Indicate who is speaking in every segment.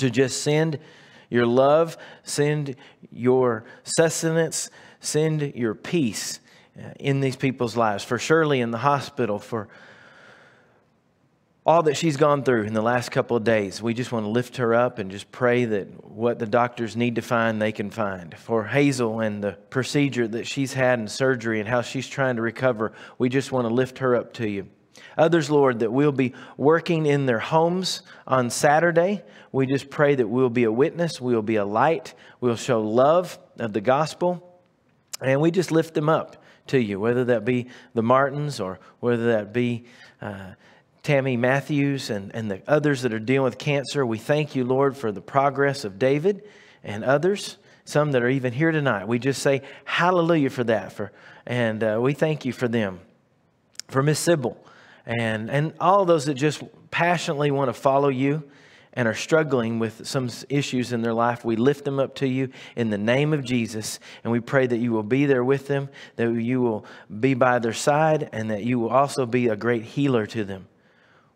Speaker 1: to just send your love, send your sustenance, send your peace uh, in these people's lives. For Shirley in the hospital, for all that she's gone through in the last couple of days. We just want to lift her up and just pray that what the doctors need to find, they can find. For Hazel and the procedure that she's had and surgery and how she's trying to recover, we just want to lift her up to you. Others, Lord, that we'll be working in their homes on Saturday. We just pray that we'll be a witness, we'll be a light, we'll show love of the gospel, and we just lift them up to you, whether that be the Martins or whether that be. Uh, Tammy Matthews and, and the others that are dealing with cancer. We thank you, Lord, for the progress of David and others, some that are even here tonight. We just say hallelujah for that. For, and uh, we thank you for them. For Miss Sybil and, and all those that just passionately want to follow you and are struggling with some issues in their life, we lift them up to you in the name of Jesus. And we pray that you will be there with them, that you will be by their side, and that you will also be a great healer to them.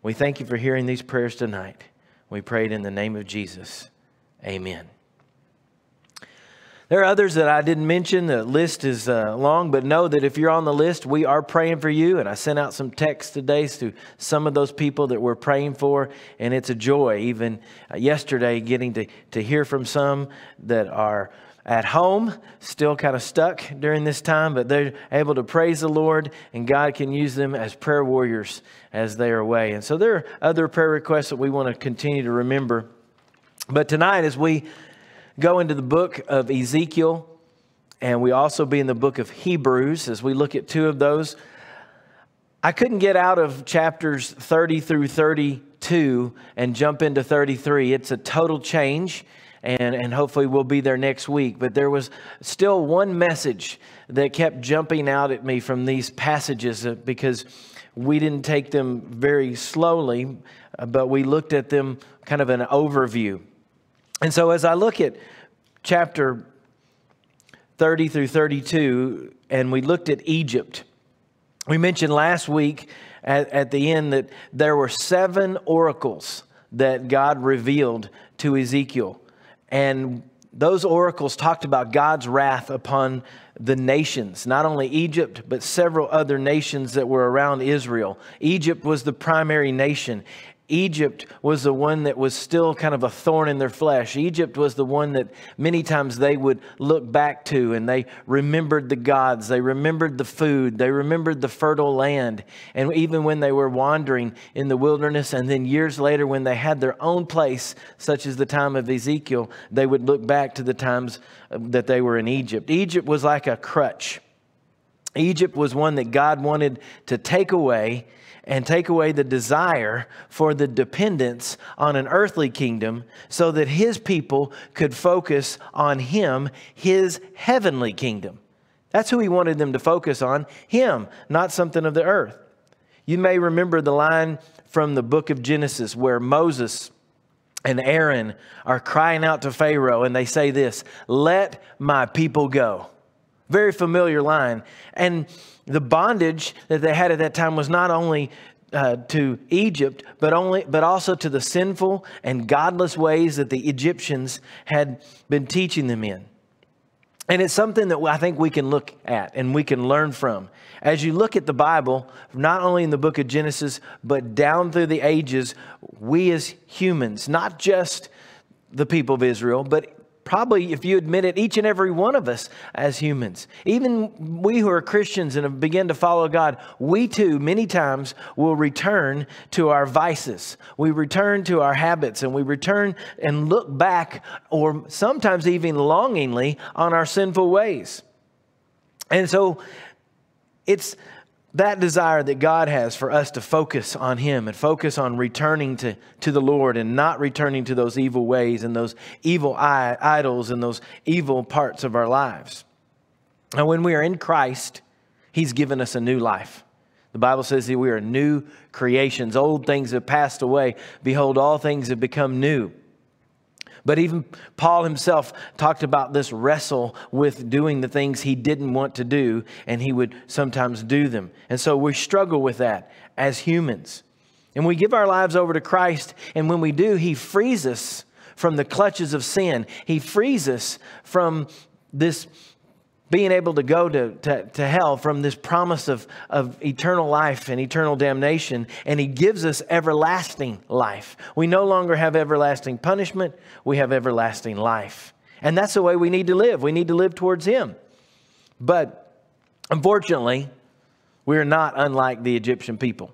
Speaker 1: We thank you for hearing these prayers tonight. We prayed in the name of Jesus. Amen. There are others that I didn't mention. The list is uh, long, but know that if you're on the list, we are praying for you. And I sent out some texts today to some of those people that we're praying for. And it's a joy, even uh, yesterday, getting to, to hear from some that are at home, still kind of stuck during this time, but they're able to praise the Lord, and God can use them as prayer warriors as they are away. And so there are other prayer requests that we want to continue to remember. But tonight, as we go into the book of Ezekiel, and we also be in the book of Hebrews, as we look at two of those, I couldn't get out of chapters 30 through 32 and jump into 33. It's a total change and, and hopefully we'll be there next week. But there was still one message that kept jumping out at me from these passages uh, because we didn't take them very slowly, uh, but we looked at them kind of an overview. And so as I look at chapter 30 through 32, and we looked at Egypt, we mentioned last week at, at the end that there were seven oracles that God revealed to Ezekiel. And those oracles talked about God's wrath upon the nations, not only Egypt, but several other nations that were around Israel. Egypt was the primary nation, Egypt was the one that was still kind of a thorn in their flesh. Egypt was the one that many times they would look back to and they remembered the gods. They remembered the food. They remembered the fertile land. And even when they were wandering in the wilderness, and then years later when they had their own place, such as the time of Ezekiel, they would look back to the times that they were in Egypt. Egypt was like a crutch. Egypt was one that God wanted to take away and take away the desire for the dependence on an earthly kingdom so that his people could focus on him, his heavenly kingdom. That's who he wanted them to focus on, him, not something of the earth. You may remember the line from the book of Genesis where Moses and Aaron are crying out to Pharaoh and they say this, Let my people go. Very familiar line. And the bondage that they had at that time was not only uh, to Egypt, but only, but also to the sinful and godless ways that the Egyptians had been teaching them in. And it's something that I think we can look at and we can learn from. As you look at the Bible, not only in the book of Genesis, but down through the ages, we as humans, not just the people of Israel, but probably, if you admit it, each and every one of us as humans, even we who are Christians and have begun to follow God, we too, many times, will return to our vices. We return to our habits and we return and look back, or sometimes even longingly, on our sinful ways. And so it's that desire that God has for us to focus on Him and focus on returning to, to the Lord and not returning to those evil ways and those evil idols and those evil parts of our lives. Now, when we are in Christ, He's given us a new life. The Bible says that we are new creations. Old things have passed away. Behold, all things have become new. But even Paul himself talked about this wrestle with doing the things he didn't want to do, and he would sometimes do them. And so we struggle with that as humans. And we give our lives over to Christ, and when we do, he frees us from the clutches of sin. He frees us from this being able to go to, to, to, hell from this promise of, of eternal life and eternal damnation, and He gives us everlasting life. We no longer have everlasting punishment, we have everlasting life. And that's the way we need to live. We need to live towards Him. But unfortunately, we're not unlike the Egyptian people.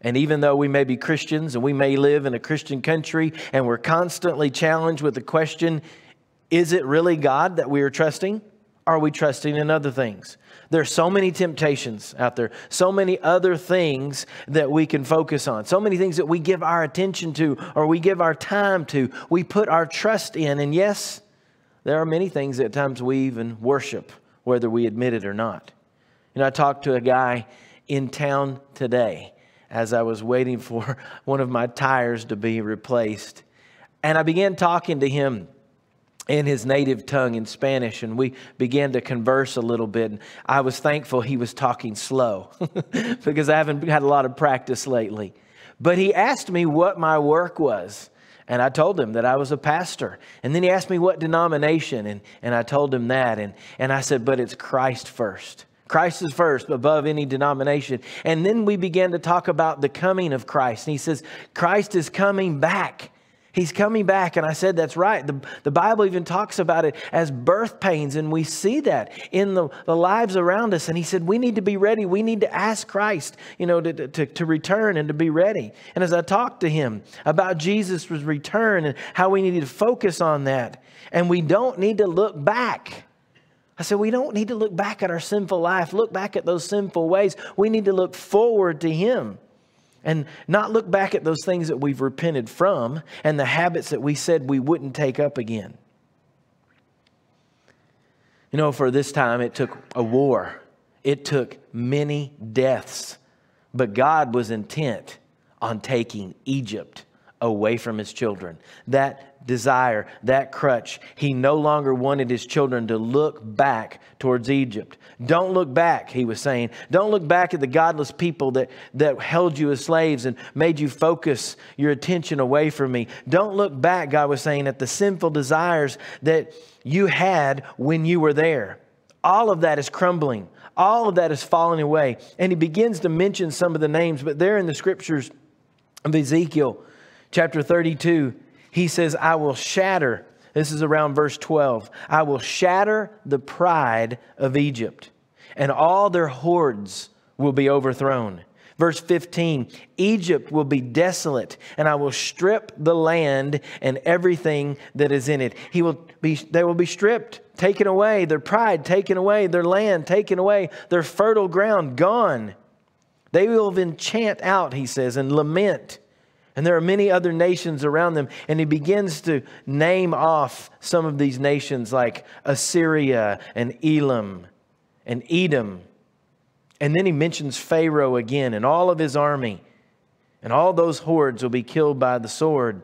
Speaker 1: And even though we may be Christians and we may live in a Christian country and we're constantly challenged with the question, is it really God that we are trusting? Are we trusting in other things? There are so many temptations out there, so many other things that we can focus on, so many things that we give our attention to or we give our time to, we put our trust in. And yes, there are many things that at times we even worship, whether we admit it or not. You know, I talked to a guy in town today as I was waiting for one of my tires to be replaced. And I began talking to him in his native tongue in Spanish, and we began to converse a little bit. And I was thankful he was talking slow because I haven't had a lot of practice lately. But he asked me what my work was. And I told him that I was a pastor. And then he asked me what denomination, and, and I told him that. And, and I said, but it's Christ first. Christ is first above any denomination. And then we began to talk about the coming of Christ. And he says, Christ is coming back. He's coming back. And I said, That's right. The, the Bible even talks about it as birth pains. And we see that in the, the lives around us. And he said, We need to be ready. We need to ask Christ, you know, to, to, to return and to be ready. And as I talked to him about Jesus' return and how we needed to focus on that, and we don't need to look back. I said, we don't need to look back at our sinful life, look back at those sinful ways. We need to look forward to Him and not look back at those things that we've repented from and the habits that we said we wouldn't take up again. You know, for this time, it took a war, it took many deaths, but God was intent on taking Egypt away from his children. That desire, that crutch, he no longer wanted his children to look back towards Egypt. Don't look back, he was saying. Don't look back at the godless people that, that held you as slaves and made you focus your attention away from me. Don't look back, God was saying, at the sinful desires that you had when you were there. All of that is crumbling. All of that is falling away. And he begins to mention some of the names, but there in the scriptures of Ezekiel, chapter 32, he says, I will shatter. This is around verse 12. I will shatter the pride of Egypt, and all their hordes will be overthrown. Verse 15 Egypt will be desolate, and I will strip the land and everything that is in it. He will be, they will be stripped, taken away, their pride taken away, their land taken away, their fertile ground gone. They will enchant out, he says, and lament and there are many other nations around them. And he begins to name off some of these nations like Assyria and Elam and Edom. And then he mentions Pharaoh again and all of his army. And all those hordes will be killed by the sword.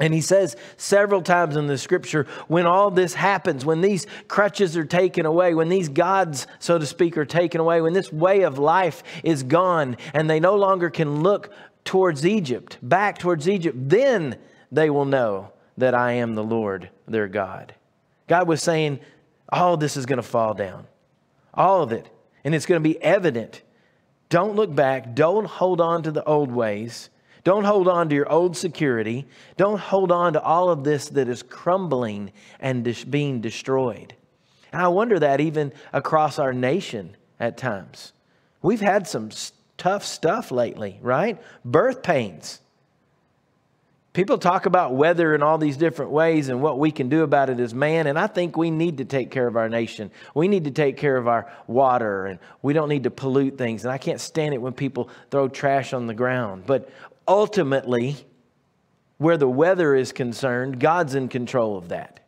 Speaker 1: And he says several times in the scripture when all this happens, when these crutches are taken away, when these gods, so to speak, are taken away, when this way of life is gone and they no longer can look towards Egypt, back towards Egypt, then they will know that I am the Lord their God. God was saying, all this is going to fall down. All of it. And it's going to be evident. Don't look back. Don't hold on to the old ways. Don't hold on to your old security. Don't hold on to all of this that is crumbling and being destroyed. And I wonder that even across our nation at times. We've had some tough stuff lately, right? Birth pains. People talk about weather in all these different ways and what we can do about it as man, and I think we need to take care of our nation. We need to take care of our water, and we don't need to pollute things. And I can't stand it when people throw trash on the ground. But ultimately, where the weather is concerned, God's in control of that.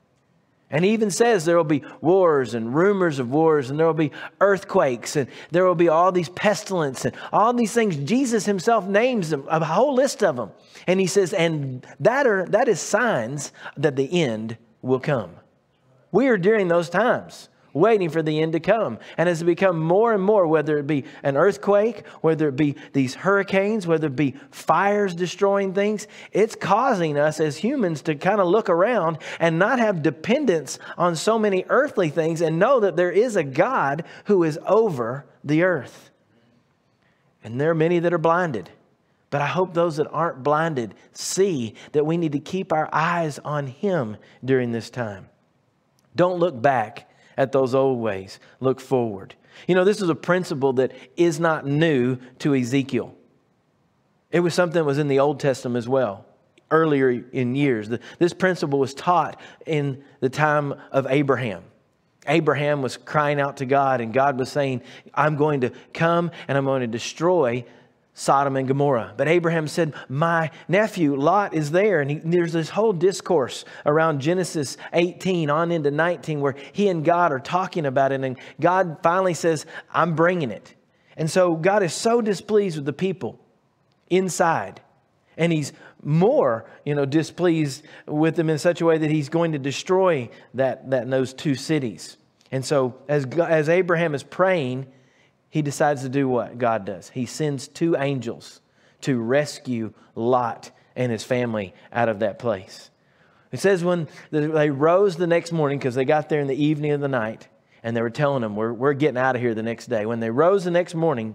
Speaker 1: And he even says there will be wars and rumors of wars, and there will be earthquakes, and there will be all these pestilence and all these things. Jesus himself names them, a whole list of them. And he says, and that, are, that is signs that the end will come. We are during those times. Waiting for the end to come. And as it become more and more, whether it be an earthquake, whether it be these hurricanes, whether it be fires destroying things, it's causing us as humans to kind of look around and not have dependence on so many earthly things and know that there is a God who is over the earth. And there are many that are blinded. But I hope those that aren't blinded see that we need to keep our eyes on Him during this time. Don't look back at those old ways. Look forward. You know, this is a principle that is not new to Ezekiel. It was something that was in the Old Testament as well, earlier in years. This principle was taught in the time of Abraham. Abraham was crying out to God, and God was saying, I'm going to come and I'm going to destroy Sodom and Gomorrah. But Abraham said, My nephew Lot is there. And he, there's this whole discourse around Genesis 18 on into 19 where he and God are talking about it. And God finally says, I'm bringing it. And so God is so displeased with the people inside. And he's more, you know, displeased with them in such a way that he's going to destroy that, that those two cities. And so as, as Abraham is praying, he decides to do what God does. He sends two angels to rescue Lot and his family out of that place. It says when they rose the next morning, because they got there in the evening of the night, and they were telling them, we're, we're getting out of here the next day. When they rose the next morning,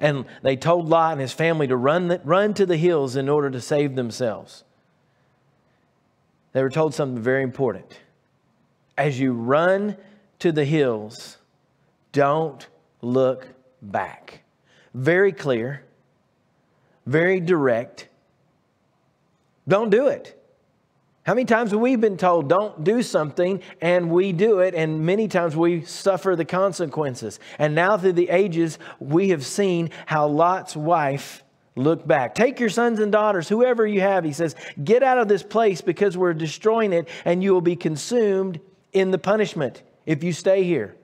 Speaker 1: and they told Lot and his family to run, run to the hills in order to save themselves, they were told something very important. As you run to the hills, don't look back. Very clear, very direct. Don't do it. How many times have we been told don't do something and we do it, and many times we suffer the consequences? And now, through the ages, we have seen how Lot's wife looked back. Take your sons and daughters, whoever you have, he says, get out of this place because we're destroying it, and you will be consumed in the punishment if you stay here.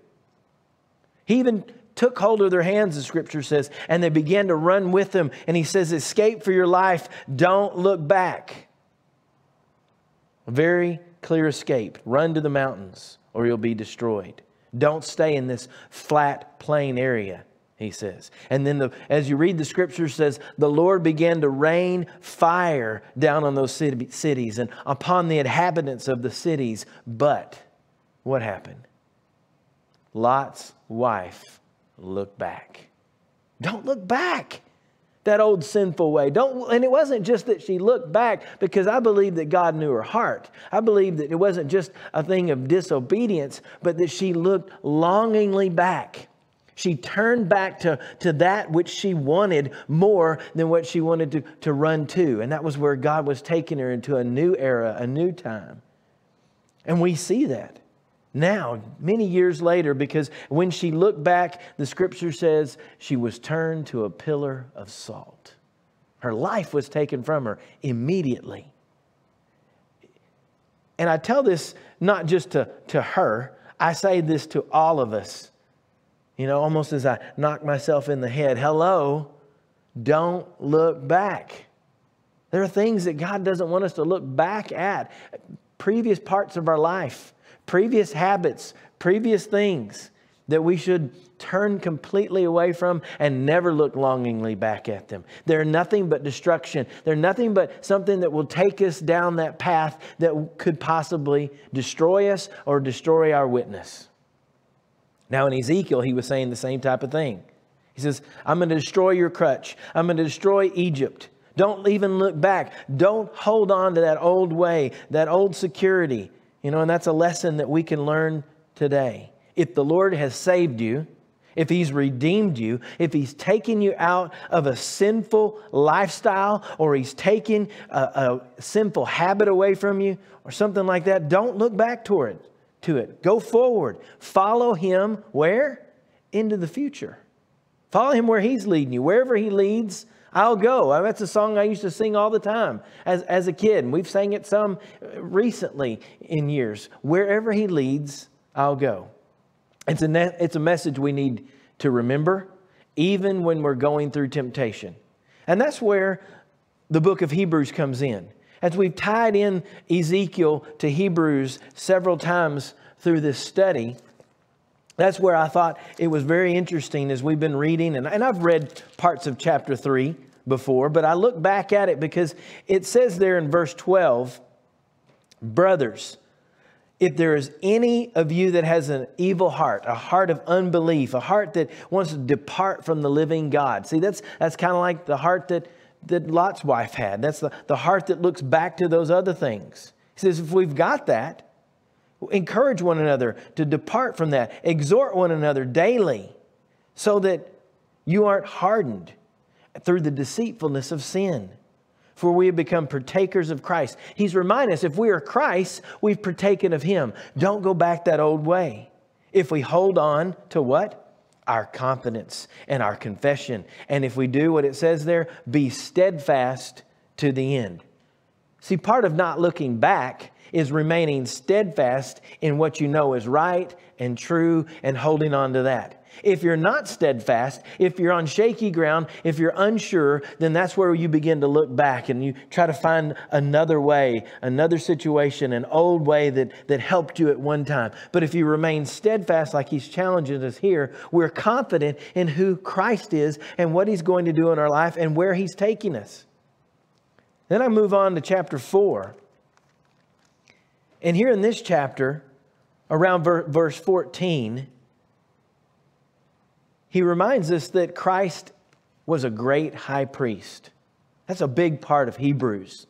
Speaker 1: He even took hold of their hands, the scripture says, and they began to run with them. And he says, Escape for your life, don't look back. A very clear escape. Run to the mountains, or you'll be destroyed. Don't stay in this flat, plain area he says. And then the, as you read the scripture says, the Lord began to rain fire down on those cities and upon the inhabitants of the cities. But what happened? Lot's wife look back. Don't look back that old sinful way. Don't and it wasn't just that she looked back because I believe that God knew her heart. I believe that it wasn't just a thing of disobedience, but that she looked longingly back. She turned back to, to that which she wanted more than what she wanted to, to run to. And that was where God was taking her into a new era, a new time. And we see that now, many years later, because when she looked back, the scripture says she was turned to a pillar of salt. Her life was taken from her immediately. And I tell this not just to, to her, I say this to all of us. You know, almost as I knock myself in the head. Hello, don't look back. There are things that God doesn't want us to look back at, previous parts of our life previous habits, previous things that we should turn completely away from and never look longingly back at them. They're nothing but destruction. They're nothing but something that will take us down that path that could possibly destroy us or destroy our witness. Now, in Ezekiel, he was saying the same type of thing. He says, I'm going to destroy your crutch, I'm going to destroy Egypt. Don't even look back. Don't hold on to that old way, that old security. You know, and that's a lesson that we can learn today. If the Lord has saved you, if He's redeemed you, if He's taken you out of a sinful lifestyle or He's taken a, a sinful habit away from you or something like that, don't look back toward it, to it. Go forward. Follow Him where? Into the future. Follow Him where He's leading you. Wherever He leads, I'll go. That's a song I used to sing all the time as, as a kid. And we've sang it some recently in years. Wherever He leads, I'll go. It's a, ne- it's a message we need to remember, even when we're going through temptation. And that's where the book of Hebrews comes in. As we've tied in Ezekiel to Hebrews several times through this study, that's where I thought it was very interesting as we've been reading, and, and I've read parts of chapter 3 before, but I look back at it because it says there in verse 12, Brothers, if there is any of you that has an evil heart, a heart of unbelief, a heart that wants to depart from the living God. See, that's, that's kind of like the heart that, that Lot's wife had. That's the, the heart that looks back to those other things. He says, if we've got that, Encourage one another to depart from that. Exhort one another daily so that you aren't hardened through the deceitfulness of sin. For we have become partakers of Christ. He's reminding us if we are Christ, we've partaken of Him. Don't go back that old way. If we hold on to what? Our confidence and our confession. And if we do what it says there, be steadfast to the end. See, part of not looking back is remaining steadfast in what you know is right and true and holding on to that. If you're not steadfast, if you're on shaky ground, if you're unsure, then that's where you begin to look back and you try to find another way, another situation, an old way that, that helped you at one time. But if you remain steadfast, like he's challenging us here, we're confident in who Christ is and what he's going to do in our life and where he's taking us. Then I move on to chapter 4. And here in this chapter, around verse 14, he reminds us that Christ was a great high priest. That's a big part of Hebrews.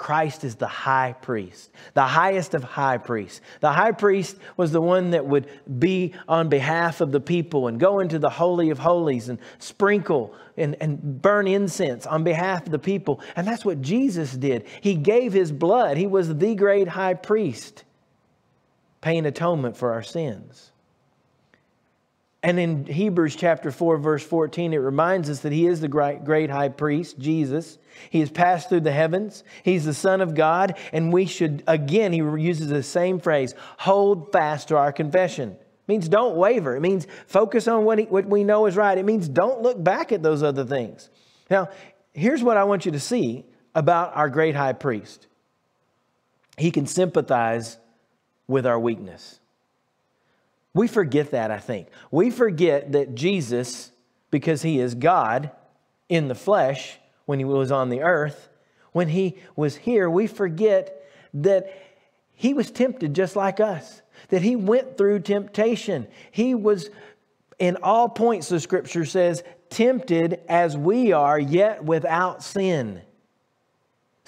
Speaker 1: Christ is the high priest, the highest of high priests. The high priest was the one that would be on behalf of the people and go into the Holy of Holies and sprinkle and, and burn incense on behalf of the people. And that's what Jesus did. He gave his blood, he was the great high priest, paying atonement for our sins. And in Hebrews chapter 4, verse 14, it reminds us that he is the great, great high priest, Jesus. He has passed through the heavens. He's the Son of God. And we should, again, he uses the same phrase hold fast to our confession. It means don't waver. It means focus on what, he, what we know is right. It means don't look back at those other things. Now, here's what I want you to see about our great high priest he can sympathize with our weakness. We forget that, I think. We forget that Jesus, because he is God in the flesh when he was on the earth, when he was here, we forget that he was tempted just like us, that he went through temptation. He was, in all points, the scripture says, tempted as we are, yet without sin.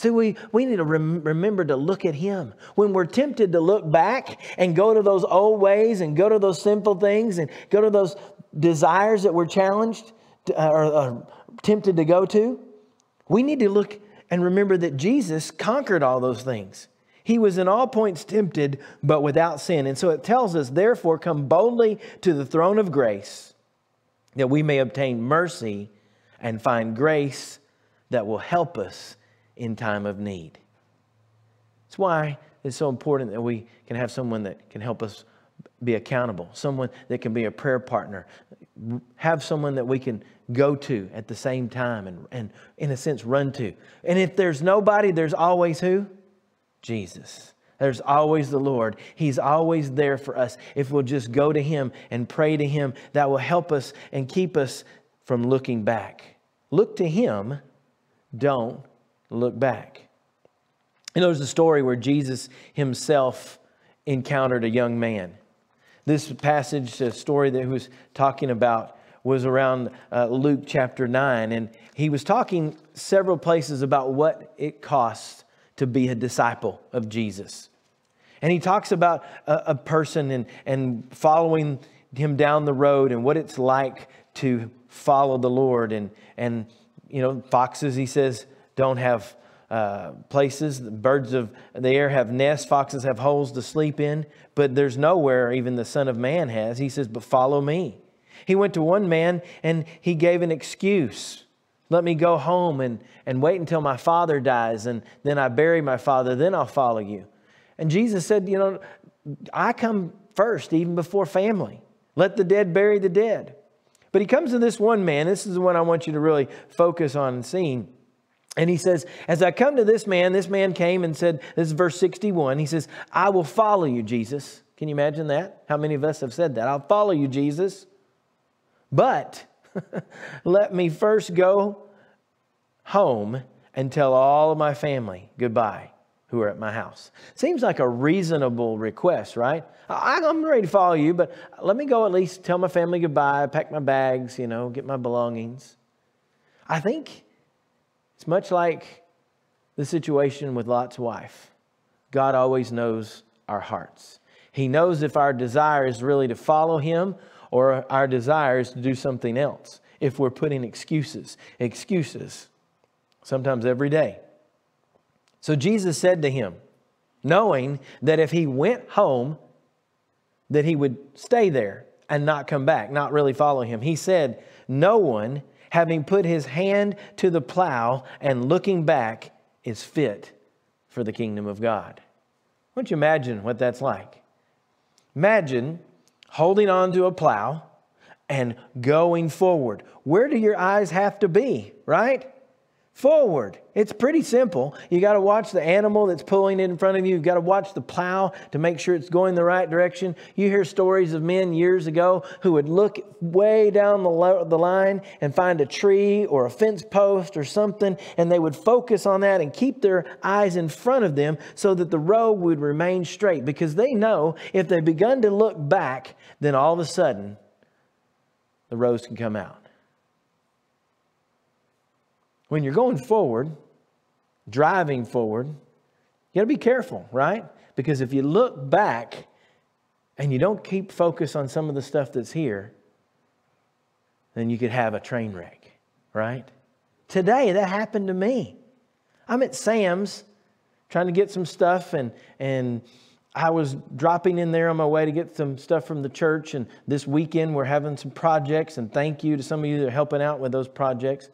Speaker 1: See, we, we need to rem- remember to look at Him. When we're tempted to look back and go to those old ways and go to those simple things and go to those desires that we're challenged to, uh, or, or tempted to go to, we need to look and remember that Jesus conquered all those things. He was in all points tempted, but without sin. And so it tells us, therefore, come boldly to the throne of grace that we may obtain mercy and find grace that will help us in time of need. That's why it's so important that we can have someone that can help us be accountable, someone that can be a prayer partner, have someone that we can go to at the same time and, and in a sense, run to. And if there's nobody, there's always who? Jesus. There's always the Lord. He's always there for us. If we'll just go to Him and pray to Him, that will help us and keep us from looking back. Look to Him, don't look back. Know, there's a story where Jesus himself encountered a young man. This passage, the story that he was talking about, was around uh, Luke chapter 9. And he was talking several places about what it costs to be a disciple of Jesus. And he talks about a, a person and, and following him down the road and what it's like to follow the Lord. And, and you know, foxes, he says, don't have uh, places. The birds of the air have nests, foxes have holes to sleep in, but there's nowhere even the Son of Man has. He says, But follow me. He went to one man and he gave an excuse. Let me go home and, and wait until my father dies, and then I bury my father, then I'll follow you. And Jesus said, You know, I come first, even before family. Let the dead bury the dead. But he comes to this one man. This is the one I want you to really focus on seeing. And he says, As I come to this man, this man came and said, This is verse 61. He says, I will follow you, Jesus. Can you imagine that? How many of us have said that? I'll follow you, Jesus. But let me first go home and tell all of my family goodbye who are at my house. Seems like a reasonable request, right? I'm ready to follow you, but let me go at least tell my family goodbye, pack my bags, you know, get my belongings. I think it's much like the situation with Lot's wife. God always knows our hearts. He knows if our desire is really to follow Him or our desire is to do something else. If we're putting excuses, excuses, sometimes every day. So Jesus said to him, knowing that if he went home, that he would stay there and not come back, not really follow him. He said, No one, having put his hand to the plow and looking back, is fit for the kingdom of God. Why don't you imagine what that's like? Imagine holding on to a plow and going forward. Where do your eyes have to be, right? Forward. It's pretty simple. You got to watch the animal that's pulling it in front of you. You've got to watch the plow to make sure it's going the right direction. You hear stories of men years ago who would look way down the, the line and find a tree or a fence post or something, and they would focus on that and keep their eyes in front of them so that the road would remain straight because they know if they begun to look back, then all of a sudden the roads can come out when you're going forward, driving forward, you got to be careful, right? Because if you look back and you don't keep focus on some of the stuff that's here, then you could have a train wreck, right? Today, that happened to me. I'm at Sam's trying to get some stuff, and, and I was dropping in there on my way to get some stuff from the church. And this weekend, we're having some projects, and thank you to some of you that are helping out with those projects.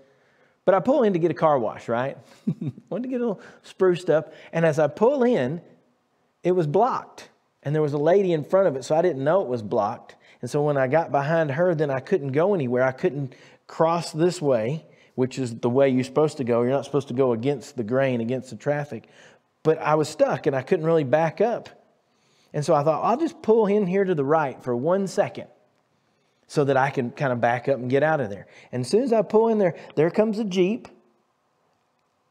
Speaker 1: But I pull in to get a car wash, right? Wanted to get a little spruced up. And as I pull in, it was blocked. And there was a lady in front of it, so I didn't know it was blocked. And so when I got behind her, then I couldn't go anywhere. I couldn't cross this way, which is the way you're supposed to go. You're not supposed to go against the grain, against the traffic. But I was stuck and I couldn't really back up. And so I thought, I'll just pull in here to the right for one second so that I can kind of back up and get out of there. And as soon as I pull in there, there comes a Jeep.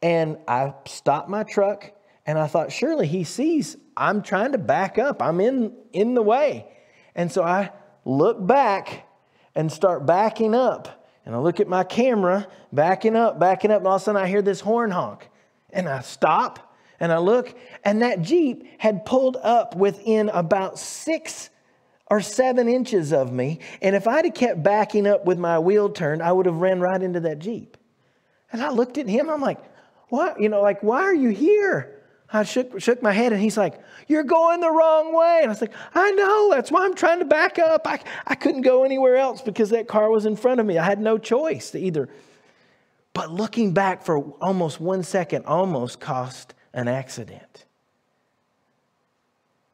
Speaker 1: And I stop my truck and I thought, surely he sees I'm trying to back up. I'm in, in the way. And so I look back and start backing up. And I look at my camera, backing up, backing up. And all of a sudden I hear this horn honk. And I stop and I look, and that Jeep had pulled up within about six or seven inches of me. And if I'd have kept backing up with my wheel turned, I would have ran right into that Jeep. And I looked at him, I'm like, what? You know, like, why are you here? I shook, shook my head and he's like, You're going the wrong way. And I was like, I know, that's why I'm trying to back up. I, I couldn't go anywhere else because that car was in front of me. I had no choice to either. But looking back for almost one second almost cost an accident.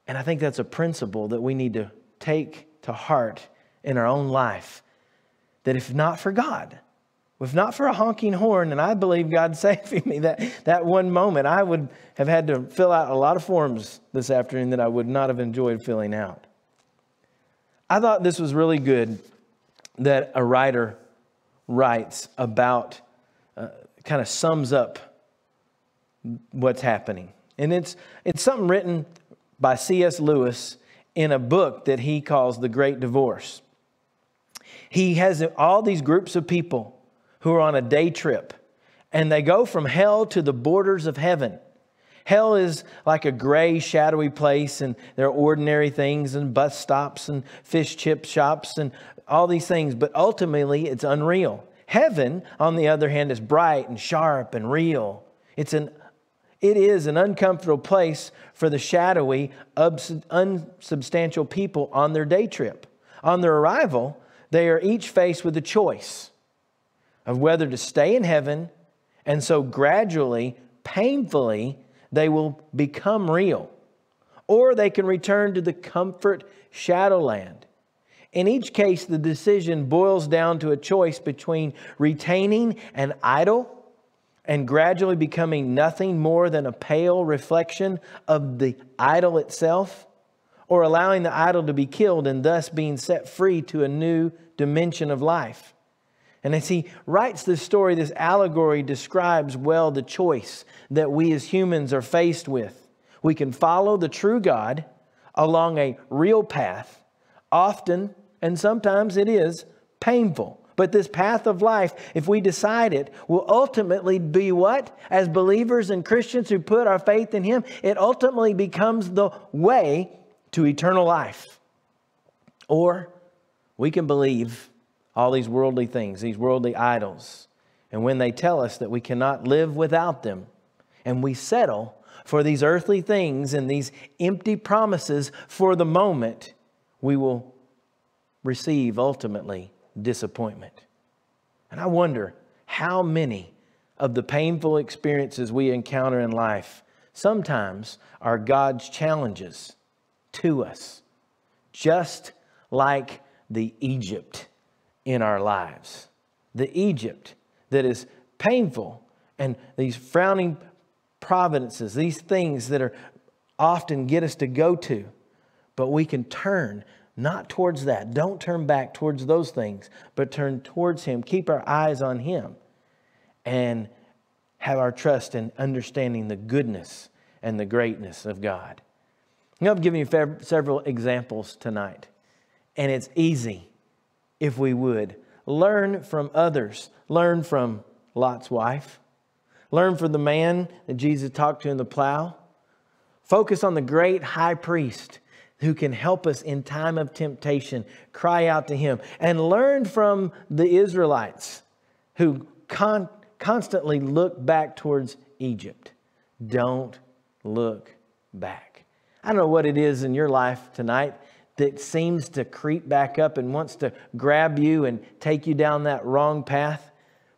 Speaker 1: And I think that's a principle that we need to take to heart in our own life that if not for God, if not for a honking horn, and I believe God saving me that, that one moment, I would have had to fill out a lot of forms this afternoon that I would not have enjoyed filling out. I thought this was really good that a writer writes about, uh, kind of sums up what's happening. And it's, it's something written by C.S. Lewis in a book that he calls The Great Divorce. He has all these groups of people who are on a day trip, and they go from hell to the borders of heaven. Hell is like a gray, shadowy place, and there are ordinary things and bus stops and fish chip shops and all these things, but ultimately it's unreal. Heaven, on the other hand, is bright and sharp and real. It's an it is an uncomfortable place for the shadowy, unsubstantial people on their day trip. On their arrival, they are each faced with a choice of whether to stay in heaven, and so gradually, painfully, they will become real, or they can return to the comfort shadowland. In each case, the decision boils down to a choice between retaining an idol and gradually becoming nothing more than a pale reflection of the idol itself, or allowing the idol to be killed and thus being set free to a new dimension of life. And as he writes this story, this allegory describes well the choice that we as humans are faced with. We can follow the true God along a real path, often and sometimes it is painful. But this path of life, if we decide it, will ultimately be what? As believers and Christians who put our faith in Him, it ultimately becomes the way to eternal life. Or we can believe all these worldly things, these worldly idols. And when they tell us that we cannot live without them, and we settle for these earthly things and these empty promises for the moment, we will receive ultimately disappointment. And I wonder how many of the painful experiences we encounter in life sometimes are God's challenges to us, just like the Egypt in our lives. The Egypt that is painful and these frowning providences, these things that are often get us to go to, but we can turn not towards that. Don't turn back towards those things, but turn towards Him. Keep our eyes on Him and have our trust in understanding the goodness and the greatness of God. I've given you several examples tonight, and it's easy if we would. Learn from others. Learn from Lot's wife. Learn from the man that Jesus talked to in the plow. Focus on the great high priest who can help us in time of temptation. Cry out to him. And learn from the Israelites who con- constantly look back towards Egypt. Don't look back. I don't know what it is in your life tonight that seems to creep back up and wants to grab you and take you down that wrong path.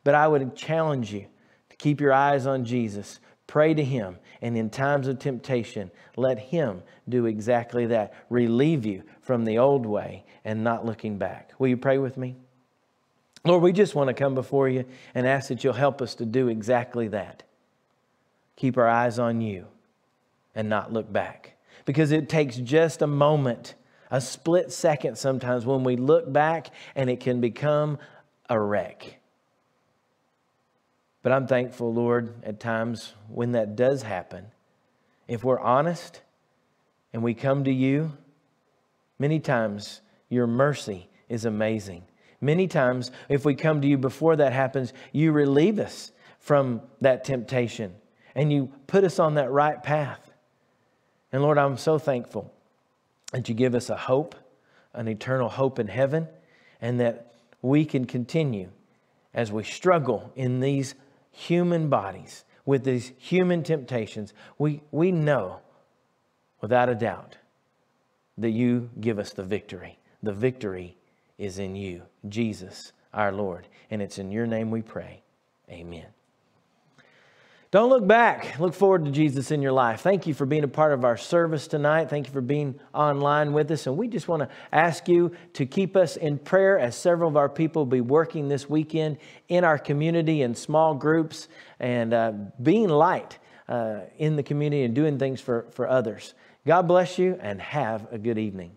Speaker 1: But I would challenge you to keep your eyes on Jesus. Pray to Him. And in times of temptation, let Him do exactly that relieve you from the old way and not looking back. Will you pray with me? Lord, we just want to come before you and ask that you'll help us to do exactly that. Keep our eyes on you and not look back. Because it takes just a moment a split second sometimes when we look back and it can become a wreck. But I'm thankful, Lord, at times when that does happen, if we're honest and we come to you, many times your mercy is amazing. Many times, if we come to you before that happens, you relieve us from that temptation and you put us on that right path. And Lord, I'm so thankful that you give us a hope, an eternal hope in heaven, and that we can continue as we struggle in these human bodies with these human temptations. We, we know without a doubt that you give us the victory. The victory is in you, Jesus, our Lord. And it's in your name we pray. Amen. Don't look back. Look forward to Jesus in your life. Thank you for being a part of our service tonight. Thank you for being online with us. And we just want to ask you to keep us in prayer as several of our people will be working this weekend in our community in small groups and uh, being light uh, in the community and doing things for, for others. God bless you and have a good evening.